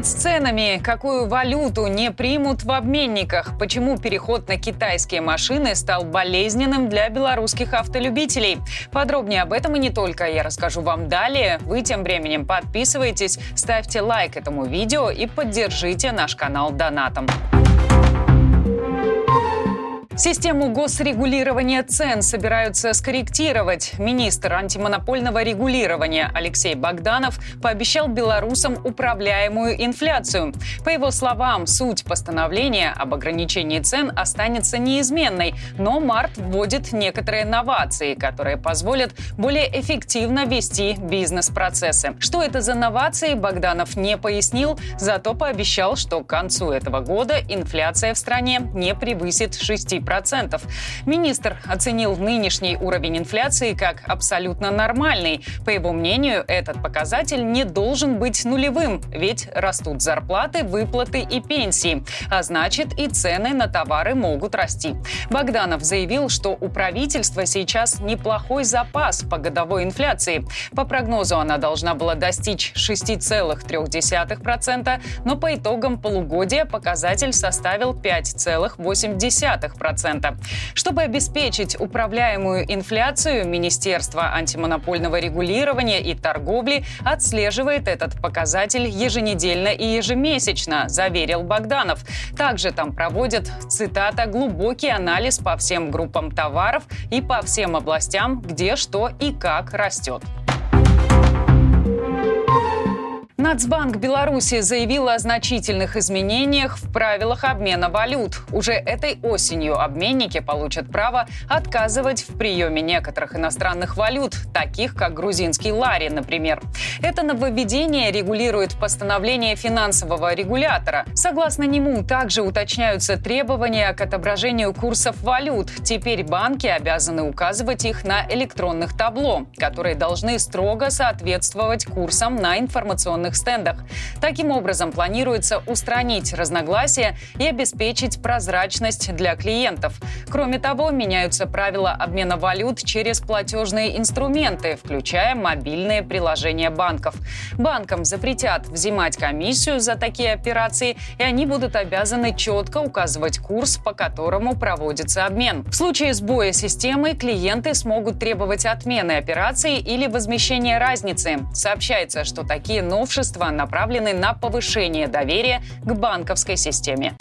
будет с ценами? Какую валюту не примут в обменниках? Почему переход на китайские машины стал болезненным для белорусских автолюбителей? Подробнее об этом и не только я расскажу вам далее. Вы тем временем подписывайтесь, ставьте лайк этому видео и поддержите наш канал донатом. Систему госрегулирования цен собираются скорректировать. Министр антимонопольного регулирования Алексей Богданов пообещал белорусам управляемую инфляцию. По его словам, суть постановления об ограничении цен останется неизменной, но март вводит некоторые новации, которые позволят более эффективно вести бизнес-процессы. Что это за новации, Богданов не пояснил, зато пообещал, что к концу этого года инфляция в стране не превысит 6%. 10%. Министр оценил нынешний уровень инфляции как абсолютно нормальный. По его мнению, этот показатель не должен быть нулевым, ведь растут зарплаты, выплаты и пенсии. А значит, и цены на товары могут расти. Богданов заявил, что у правительства сейчас неплохой запас по годовой инфляции. По прогнозу она должна была достичь 6,3%, но по итогам полугодия показатель составил 5,8%. 2,5%. Чтобы обеспечить управляемую инфляцию, Министерство антимонопольного регулирования и торговли отслеживает этот показатель еженедельно и ежемесячно, заверил Богданов. Также там проводят, цитата, глубокий анализ по всем группам товаров и по всем областям, где что и как растет. Нацбанк Беларуси заявил о значительных изменениях в правилах обмена валют. Уже этой осенью обменники получат право отказывать в приеме некоторых иностранных валют, таких как грузинский лари, например. Это нововведение регулирует постановление финансового регулятора. Согласно нему, также уточняются требования к отображению курсов валют. Теперь банки обязаны указывать их на электронных табло, которые должны строго соответствовать курсам на информационных торговых стендах. Таким образом, планируется устранить разногласия и обеспечить прозрачность для клиентов. Кроме того, меняются правила обмена валют через платежные инструменты, включая мобильные приложения банков. Банкам запретят взимать комиссию за такие операции, и они будут обязаны четко указывать курс, по которому проводится обмен. В случае сбоя системы клиенты смогут требовать отмены операции или возмещения разницы. Сообщается, что такие новшества новшества направлены на повышение доверия к банковской системе.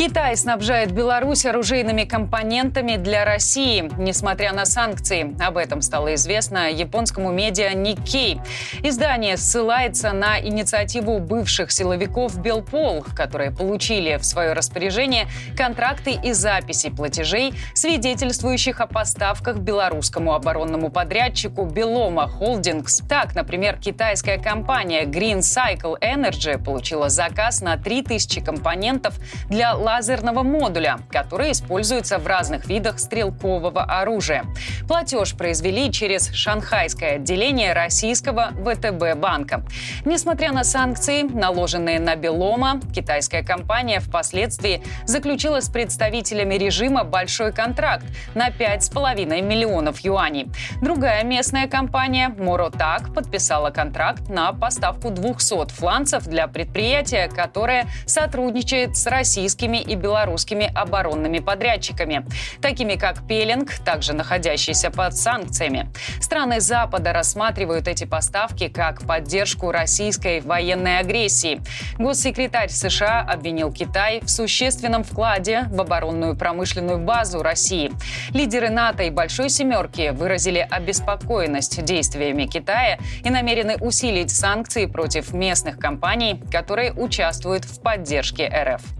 Китай снабжает Беларусь оружейными компонентами для России, несмотря на санкции. Об этом стало известно японскому медиа Nikkei. Издание ссылается на инициативу бывших силовиков Белпол, которые получили в свое распоряжение контракты и записи платежей, свидетельствующих о поставках белорусскому оборонному подрядчику Белома Холдингс. Так, например, китайская компания Green Cycle Energy получила заказ на 3000 компонентов для лазерного модуля, который используется в разных видах стрелкового оружия. Платеж произвели через шанхайское отделение российского ВТБ банка. Несмотря на санкции, наложенные на Белома, китайская компания впоследствии заключила с представителями режима большой контракт на 5,5 миллионов юаней. Другая местная компания Моротак подписала контракт на поставку 200 фланцев для предприятия, которое сотрудничает с российскими и белорусскими оборонными подрядчиками, такими как Пелинг, также находящийся под санкциями. Страны Запада рассматривают эти поставки как поддержку российской военной агрессии. Госсекретарь США обвинил Китай в существенном вкладе в оборонную промышленную базу России. Лидеры НАТО и Большой Семерки выразили обеспокоенность действиями Китая и намерены усилить санкции против местных компаний, которые участвуют в поддержке РФ.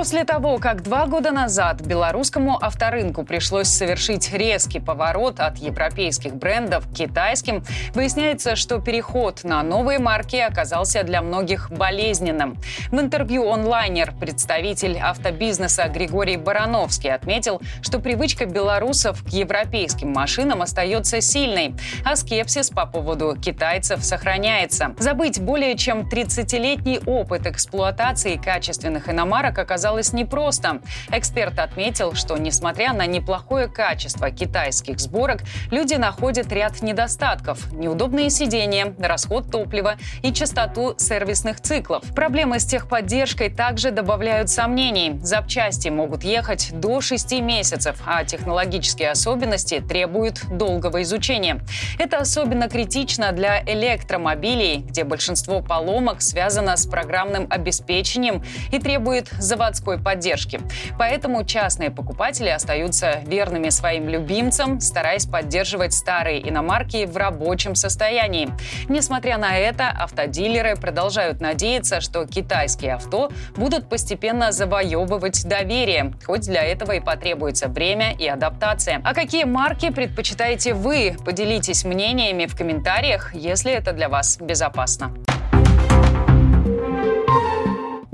После того, как два года назад белорусскому авторынку пришлось совершить резкий поворот от европейских брендов к китайским, выясняется, что переход на новые марки оказался для многих болезненным. В интервью онлайнер представитель автобизнеса Григорий Барановский отметил, что привычка белорусов к европейским машинам остается сильной, а скепсис по поводу китайцев сохраняется. Забыть более чем 30-летний опыт эксплуатации качественных иномарок оказался оказалось непросто. Эксперт отметил, что несмотря на неплохое качество китайских сборок, люди находят ряд недостатков – неудобные сидения, расход топлива и частоту сервисных циклов. Проблемы с техподдержкой также добавляют сомнений. Запчасти могут ехать до 6 месяцев, а технологические особенности требуют долгого изучения. Это особенно критично для электромобилей, где большинство поломок связано с программным обеспечением и требует заводской поддержки. Поэтому частные покупатели остаются верными своим любимцам, стараясь поддерживать старые иномарки в рабочем состоянии. Несмотря на это, автодилеры продолжают надеяться, что китайские авто будут постепенно завоевывать доверие, хоть для этого и потребуется время и адаптация. А какие марки предпочитаете вы? Поделитесь мнениями в комментариях, если это для вас безопасно.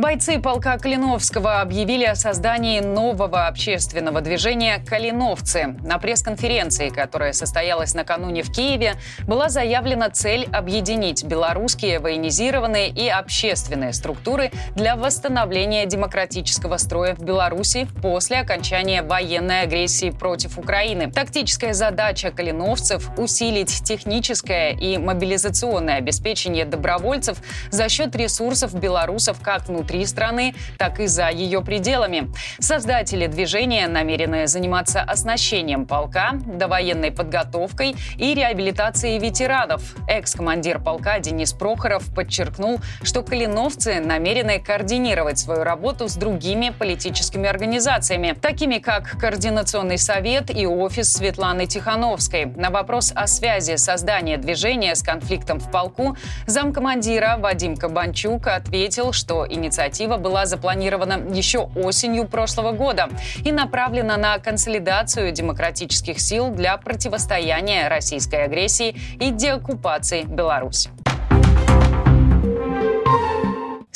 Бойцы полка Калиновского объявили о создании нового общественного движения «Калиновцы». На пресс-конференции, которая состоялась накануне в Киеве, была заявлена цель объединить белорусские военизированные и общественные структуры для восстановления демократического строя в Беларуси после окончания военной агрессии против Украины. Тактическая задача калиновцев – усилить техническое и мобилизационное обеспечение добровольцев за счет ресурсов белорусов как внутри внутри страны, так и за ее пределами. Создатели движения намерены заниматься оснащением полка, довоенной подготовкой и реабилитацией ветеранов. Экс-командир полка Денис Прохоров подчеркнул, что калиновцы намерены координировать свою работу с другими политическими организациями, такими как Координационный совет и офис Светланы Тихановской. На вопрос о связи создания движения с конфликтом в полку замкомандира Вадим Кабанчук ответил, что инициатива инициатива была запланирована еще осенью прошлого года и направлена на консолидацию демократических сил для противостояния российской агрессии и деоккупации Беларуси.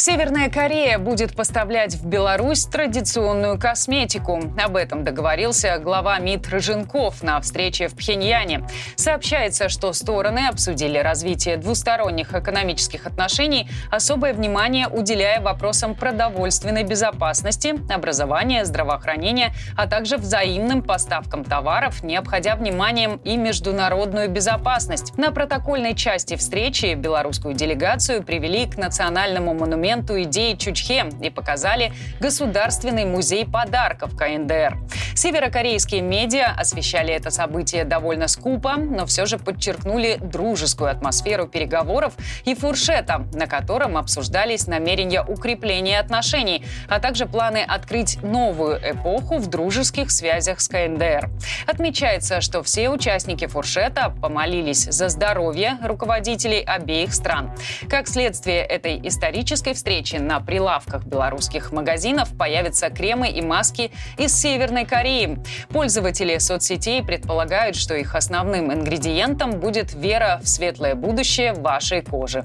Северная Корея будет поставлять в Беларусь традиционную косметику. Об этом договорился глава МИД Рыженков на встрече в Пхеньяне. Сообщается, что стороны обсудили развитие двусторонних экономических отношений, особое внимание уделяя вопросам продовольственной безопасности, образования, здравоохранения, а также взаимным поставкам товаров, не обходя вниманием и международную безопасность. На протокольной части встречи белорусскую делегацию привели к национальному монументу монументу идеи Чучхе и показали Государственный музей подарков КНДР. Северокорейские медиа освещали это событие довольно скупо, но все же подчеркнули дружескую атмосферу переговоров и фуршета, на котором обсуждались намерения укрепления отношений, а также планы открыть новую эпоху в дружеских связях с КНДР. Отмечается, что все участники фуршета помолились за здоровье руководителей обеих стран. Как следствие этой исторической встречи на прилавках белорусских магазинов появятся кремы и маски из Северной Кореи. Пользователи соцсетей предполагают, что их основным ингредиентом будет вера в светлое будущее вашей кожи.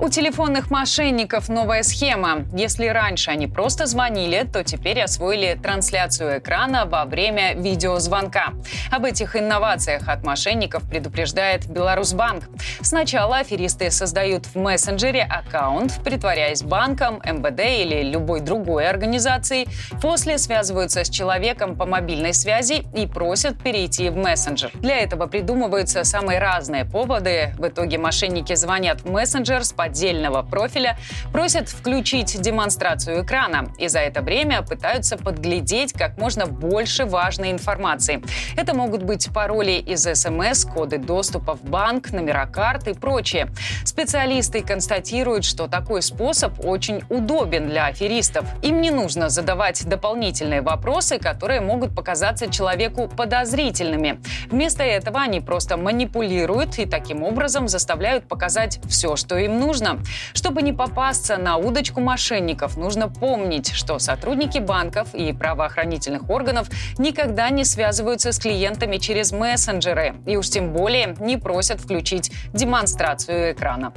У телефонных мошенников новая схема. Если раньше они просто звонили, то теперь освоили трансляцию экрана во время видеозвонка. Об этих инновациях от мошенников предупреждает Беларусьбанк. Сначала аферисты создают в мессенджере аккаунт, притворяясь банком, МВД или любой другой организацией. После связываются с человеком по мобильной связи и просят перейти в мессенджер. Для этого придумываются самые разные поводы. В итоге мошенники звонят в мессенджер с поддельного профиля, просят включить демонстрацию экрана и за это время пытаются подглядеть как можно больше важной информации. Это могут быть пароли из СМС, коды доступа в банк, номера карт и прочее. Специалисты констатируют, что такой способ очень удобен для аферистов. Им не нужно задавать дополнительные вопросы, которые могут показаться человеку подозрительными. Вместо этого они просто манипулируют и таким образом заставляют показать все, что им нужно нужно. Чтобы не попасться на удочку мошенников, нужно помнить, что сотрудники банков и правоохранительных органов никогда не связываются с клиентами через мессенджеры и уж тем более не просят включить демонстрацию экрана.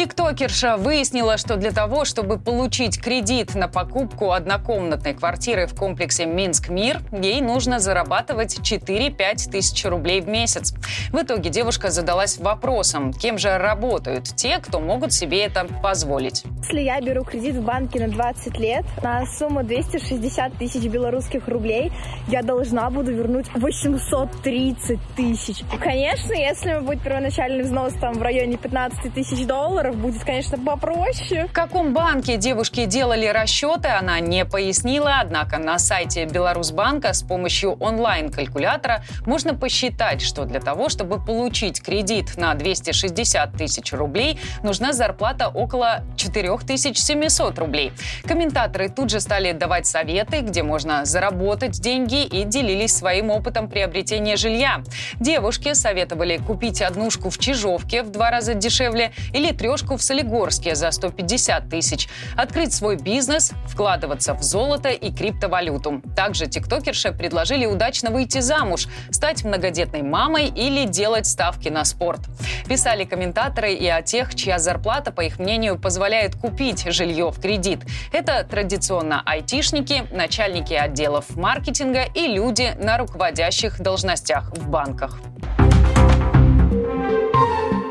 Тиктокерша выяснила, что для того, чтобы получить кредит на покупку однокомнатной квартиры в комплексе Минск-Мир, ей нужно зарабатывать 4-5 тысяч рублей в месяц. В итоге девушка задалась вопросом, кем же работают те, кто могут себе это позволить. Если я беру кредит в банке на 20 лет на сумму 260 тысяч белорусских рублей, я должна буду вернуть 830 тысяч. Конечно, если будет первоначальный взнос там в районе 15 тысяч долларов, будет, конечно, попроще. В каком банке девушки делали расчеты, она не пояснила, однако на сайте Беларусьбанка с помощью онлайн-калькулятора можно посчитать, что для того, чтобы получить кредит на 260 тысяч рублей, нужна зарплата около 4700 рублей. Комментаторы тут же стали давать советы, где можно заработать деньги и делились своим опытом приобретения жилья. Девушки советовали купить однушку в Чижовке в два раза дешевле или трешку в Солигорске за 150 тысяч, открыть свой бизнес, вкладываться в золото и криптовалюту. Также тиктокерши предложили удачно выйти замуж, стать многодетной мамой или делать ставки на спорт. Писали комментаторы и о тех, чья зарплата, по их мнению, позволяет купить жилье в кредит. Это традиционно айтишники, начальники отделов маркетинга и люди на руководящих должностях в банках.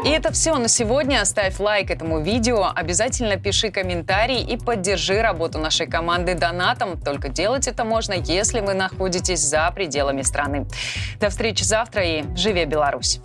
И это все на сегодня. Ставь лайк этому видео, обязательно пиши комментарий и поддержи работу нашей команды донатом. Только делать это можно, если вы находитесь за пределами страны. До встречи завтра и живи Беларусь!